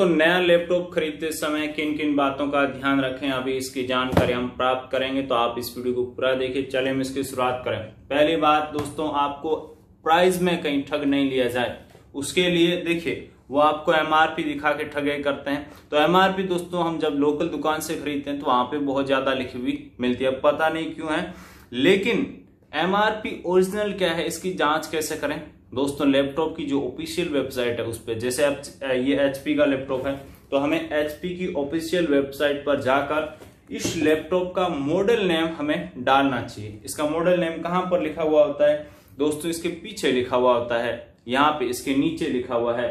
दोस्तों नया लैपटॉप खरीदते समय किन किन बातों का ध्यान रखें, अभी इसकी जानकारी हम प्राप्त करेंगे तो आप इस वीडियो को पूरा देखिए। चले हम इसकी शुरुआत करें। पहली बात, दोस्तों, आपको प्राइस में कहीं ठग नहीं लिया जाए। उसके लिए, देखिए, वो आपको एमआरपी दिखा के ठगे करते हैं। तो एमआरपी दोस्तों, हम जब लोकल दुकान से खरीदते हैं तो वहाँ पे बहुत ज़्यादा लिखी हुई मिलती है। पता नहीं क्यों है, लेकिन एमआरपी ओरिजिनल क्या है, इसकी जाँच कैसे करें? दोस्तों लैपटॉप की जो ऑफिशियल वेबसाइट है उस पर जैसे आप ये एचपी का लैपटॉप है तो हमें एचपी की ऑफिशियल वेबसाइट पर जाकर इस लैपटॉप का मॉडल नेम हमें डालना चाहिए। इसका मॉडल नेम कहाँ पर लिखा हुआ होता है? दोस्तों, इसके पीछे लिखा हुआ होता है, यहाँ पे इसके नीचे लिखा हुआ है।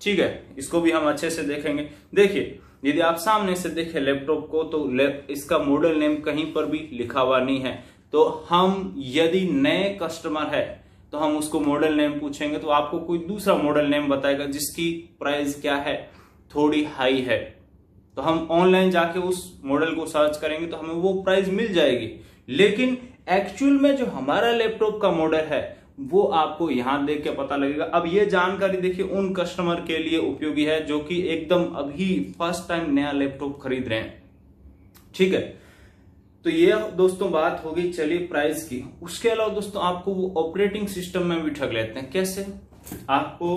ठीक है, इसको भी हम अच्छे से देखेंगे। देखिए, यदि आप सामने से देखें लैपटॉप को तो इसका मॉडल नेम कहीं पर भी लिखा हुआ नहीं है। तो हम यदि नए कस्टमर है तो हम उसको मॉडल नेम पूछेंगे तो आपको कोई दूसरा मॉडल नेम बताएगा जिसकी प्राइस क्या है, थोड़ी हाई है। तो हम ऑनलाइन जाके उस मॉडल को सर्च करेंगे तो हमें वो प्राइस मिल जाएगी। लेकिन एक्चुअल में जो हमारा लैपटॉप का मॉडल है, वो आपको यहाँ देख के पता लगेगा। अब ये जानकारी देखिए, उन कस्टमर के लिए उपयोगी है, जो कि एकदम अभी फ़र्स्ट टाइम नया लैपटॉप खरीद रहे हैं। ठीक है? तो ये, दोस्तों, बात होगी चलिए प्राइस की। उसके अलावा, दोस्तों, आपको वो ऑपरेटिंग सिस्टम में भी ठग लेते हैं। कैसे? आपको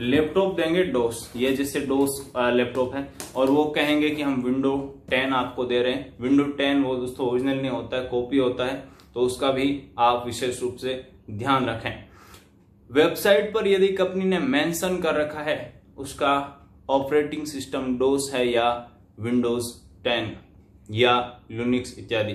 लैपटॉप देंगे डोस ये जैसे डोस लैपटॉप है, और वो कहेंगे कि हम विंडो 10 आपको दे रहे हैं। विंडो 10 वो, दोस्तों ओरिजिनल नहीं होता है कॉपी होता है तो उसका भी आप विशेष रूप से ध्यान रखें। वेबसाइट पर यदि कंपनी ने मेंशन कर रखा है, उसका ऑपरेटिंग सिस्टम डोस है या विंडोज़ 10 या यूनिक्स इत्यादि।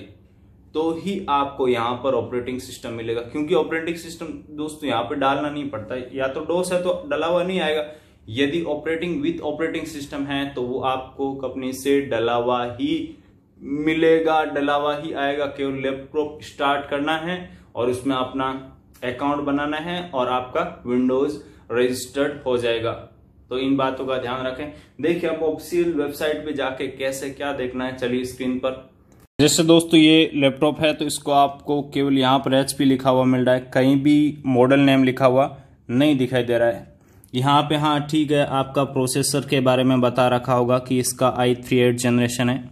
तो ही आपको यहाँ पर ऑपरेटिंग सिस्टम मिलेगा। क्योंकि ऑपरेटिंग सिस्टम दोस्तों यहाँ पर डालना नहीं पड़ता। या तो डोस है तो डला हुआ नहीं आएगा। यदि ऑपरेटिंग विथ ऑपरेटिंग सिस्टम है तो वो आपको कंपनी से डला हुआ ही मिलेगा। डला हुआ ही आएगा। केवल लैपटॉप स्टार्ट करना है और उसमें अपना अकाउंट बनाना है और आपका विंडोज़ रजिस्टर्ड हो जाएगा। तो इन बातों का ध्यान रखें। देखिए आप ऑफिशियल वेबसाइट पे जाके कैसे क्या देखना है, चलिए स्क्रीन पर। जैसे दोस्तों, ये लैपटॉप है तो इसको आपको केवल यहाँ पर एच लिखा हुआ मिल रहा है। कहीं भी मॉडल नेम लिखा हुआ नहीं दिखाई दे रहा है। यहाँ पे हाँ ठीक है, आपका प्रोसेसर के बारे में बता रखा होगा कि इसका आई थ्री एट जनरेशन है।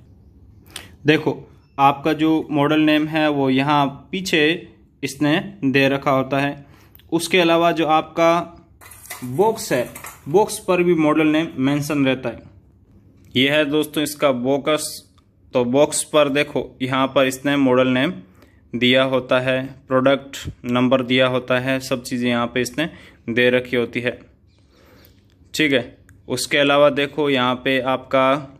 देखो, आपका जो मॉडल नेम है, वो यहाँ पीछे इसने दे रखा होता है। उसके अलावा जो आपका बॉक्स है बॉक्स पर भी मॉडल नेम मेंशन रहता है। यह है दोस्तों इसका बॉक्स। तो बॉक्स पर देखो, यहाँ पर इसने मॉडल नेम दिया होता है, प्रोडक्ट नंबर दिया होता है, सब चीज़ें यहाँ पे इसने दे रखी होती है। ठीक है, उसके अलावा देखो यहाँ पे आपका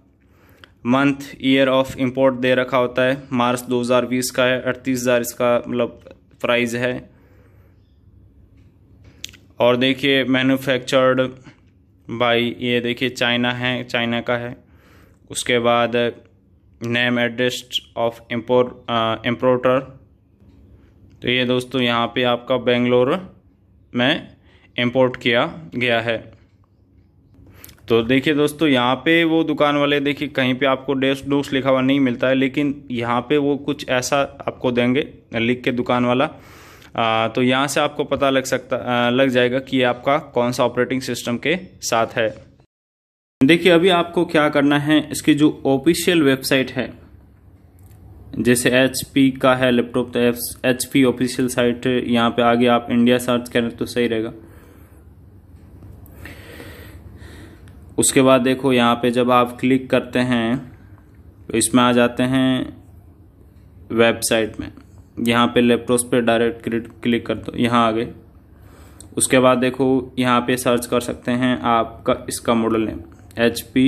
मंथ ईयर ऑफ़ इंपोर्ट दे रखा होता है। मार्च 2020 का है, अड़तीस हज़ार इसका मतलब प्राइस है। और देखिए मैन्युफैक्चर्ड बाई ये देखिए, चाइना है, चाइना का है। उसके बाद name address of import importer तो ये दोस्तों, यहाँ पे आपका बेंगलोर में इंपोर्ट किया गया है। तो देखिए दोस्तों, यहाँ पे वो दुकान वाले, देखिए, कहीं पे आपको डेस डोस लिखा हुआ नहीं मिलता है, लेकिन यहाँ पे वो कुछ ऐसा आपको देंगे, लिख के दुकान वाला। तो यहाँ से आपको पता लग सकता लग जाएगा कि आपका कौन सा ऑपरेटिंग सिस्टम के साथ है। देखिए, अभी आपको क्या करना है, इसकी जो ऑफिशियल वेबसाइट है, जैसे एचपी का है लैपटॉप तो एच पी ऑफिशियल साइट, यहाँ पे आगे आप इंडिया सर्च करें तो सही रहेगा। उसके बाद देखो, यहाँ पे जब आप क्लिक करते हैं तो इसमें आ जाते हैं वेबसाइट में। यहाँ पे लैपटॉप पे डायरेक्ट क्लिक कर दो, यहाँ आ गए उसके बाद देखो, यहाँ पे सर्च कर सकते हैं आपका इसका मॉडल नेम एच पी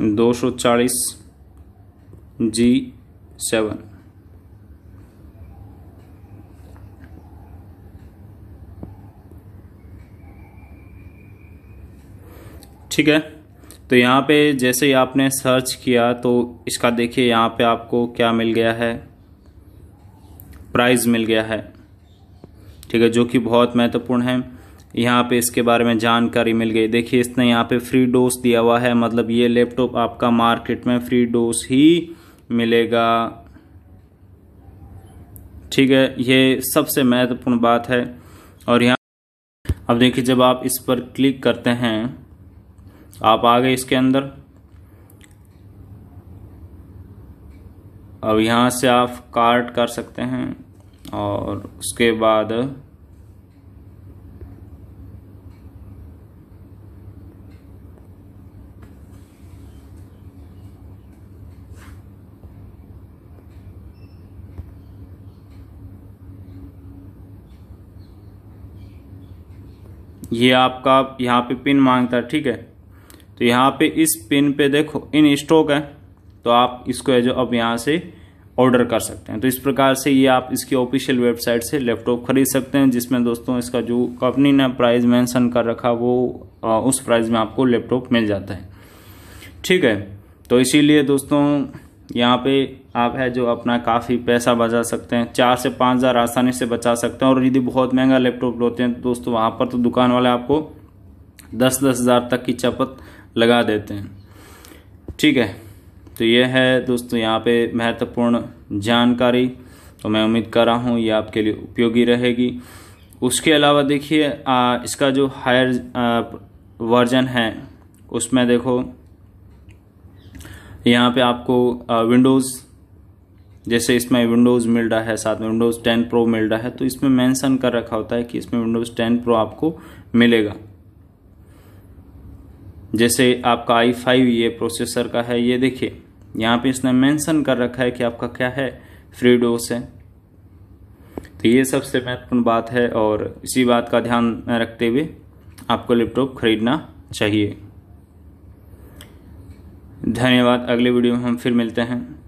दो सौ चालीस जी सेवन ठीक है? तो यहाँ पे जैसे ही आपने सर्च किया तो इसका देखिए यहाँ पे आपको क्या मिल गया है। प्राइस मिल गया है। ठीक है, जो कि बहुत महत्वपूर्ण है। यहाँ पे इसके बारे में जानकारी मिल गई। देखिए, इसने यहाँ पे फ्री डोज दिया हुआ है। मतलब ये लैपटॉप आपका मार्केट में फ्री डोज ही मिलेगा। ठीक है, ये सबसे महत्वपूर्ण बात है। और यहाँ अब देखिए, जब आप इस पर क्लिक करते हैं, आप आ गए इसके अंदर। अब यहाँ से आप कार्ट कर सकते हैं और उसके बाद ये आपका यहाँ पे पिन माँगता है, ठीक है? तो यहाँ पे इस पिन पे देखो, इन स्टॉक है। तो आप इसको जो अब यहाँ से ऑर्डर कर सकते हैं। तो इस प्रकार से ये आप इसकी ऑफिशियल वेबसाइट से लैपटॉप खरीद सकते हैं जिसमें दोस्तों इसका जो कंपनी ने प्राइस मेंशन कर रखा वो आ, उस प्राइस में आपको लैपटॉप मिल जाता है। ठीक है तो इसीलिए दोस्तों यहाँ पे आप है जो अपना काफ़ी पैसा बचा सकते हैं चार से पाँच हज़ार आसानी से बचा सकते हैं और यदि बहुत महँगा लैपटॉप होते हैं तो दोस्तों वहाँ पर तो दुकान वाले आपको दस दस हज़ार तक की चपत लगा देते हैं। ठीक है तो ये है दोस्तों यहाँ पे महत्वपूर्ण जानकारी। तो मैं उम्मीद कर रहा हूँ ये आपके लिए उपयोगी रहेगी। उसके अलावा देखिए इसका जो हायर वर्जन है, उसमें देखो, यहाँ पे आपको विंडोज़ जैसे इसमें विंडोज़ मिल रहा है, साथ में विंडोज़ 10 प्रो मिल रहा है तो इसमें मेंशन कर रखा होता है कि इसमें विंडोज़ 10 प्रो आपको मिलेगा। जैसे आपका आई फाइव ये प्रोसेसर का है, ये देखिए यहाँ पे इसने मेंशन कर रखा है कि आपका क्या है? फ्री डोज है। तो ये सबसे महत्वपूर्ण बात है और इसी बात का ध्यान रखते हुए आपको लैपटॉप खरीदना चाहिए। धन्यवाद। अगले वीडियो में हम फिर मिलते हैं।